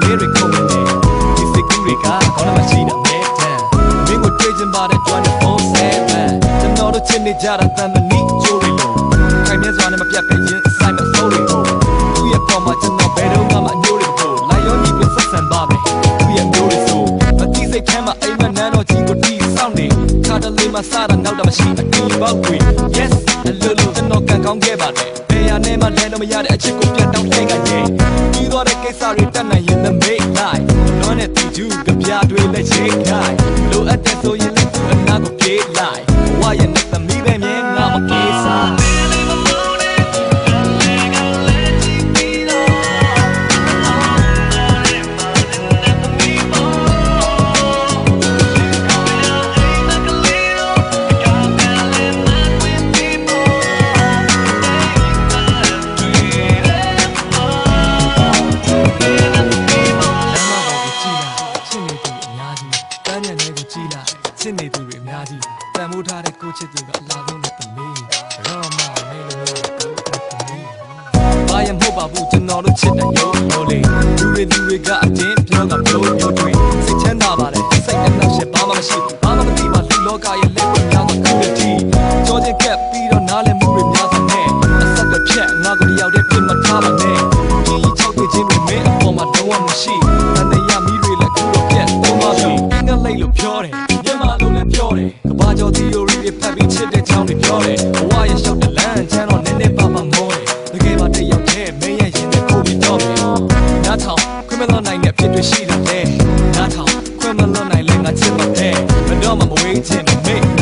သမီးတွေခုံနေတယ်ဒီစစ်ကူတွေကခေါင်းမရှိတာအဲ့တန်မင်းကိုတွေ့ချင်ပါတဲ့ 24/7 ကျွန်တော်တို့ချင်းနေကြတာတန်မနီကျိုးတွေလို့ခိုင်မြဲစွာနဲ့မပြတ်ပဲရင်ဆိုင်မစိုးတွေလို့သူ့ရဲ့ပေါ်မှာကျွန်တော်ဘယ်တော့မှမအညိုးတွေကိုလိုက်ရောညီပြဆက်ဆံပါမယ်သူ့ရဲ့မျိုးတွေဆိုမတိစိတ်ခဲမှာအိမ်မနှမ်းတော့ကြီးကိုတီးဆောင်းနေခါတလေးမှာစတာနောက်တာမရှိအတီးပေါက်တွေ yes အလိုလိုကျွန်တော်ကံကောင်းခဲ့ပါတယ်ဘယ်ရနဲ့မှလဲလို့မရတဲ့အချစ်ကိုပြန်တောင်းခဲ့ခဲ့ ရဲ့ပြီးတော့တဲ့ကိ ကိုကြည်လာချစ်နေသူတွေအများကြီးတန်မိုးထားတဲ့ကိုချစ်သူကအလားဆုံးနဲ့သမီးရောမမေလို့မရဘူးသမီးဘာရမဟုတ်ပါဘူးကျွန်တော်တို့ချစ်တဲ့ရုံလို့လေလူတွေလူတွေကအတင်းပြောကမျိုးမျိုးတွေစိတ်ချမ်းသာပါတယ်စိတ်နဲ့နှောက်ရှက်ဘာမှမရှိဘူးဘာမှမသိပါလူလောကရဲ့လက်ကိုများသော community ကြောချင်းကပ်ပြီးတော့နားလည်မှုတွေများစွာနဲ့အဆက်တစ်ဖြတ်ငါကိုတယောက်တည်းပြင်မထားပါ အင်္ဂလိပ်လို့ပြောတယ်မြန်မာလို့လည်းပြောတယ်ကဘာကျော် theory တွေဖတ်ပြီးချစ်တဲ့ချောင်းတွေပြောတယ်ဘဝရဲ့ရှောက်တဲ့လမ်းချမ်းတော့နည်းနည်းပါပါမောတယ်တကယ်ပါတယောက်တည်းမင်းရဲ့ရင်နဲ့ခိုးပြီးတော့မယ်နားထောင်ခွင့်မလွန်နိုင်တဲ့အဖြစ်တွေရှိတာလေနားထောင်ခွင့်မလွန်နိုင်လဲငါချစ်ပါတဲ့ဘယ်တော့မှမဝေးခြင်းမမေ့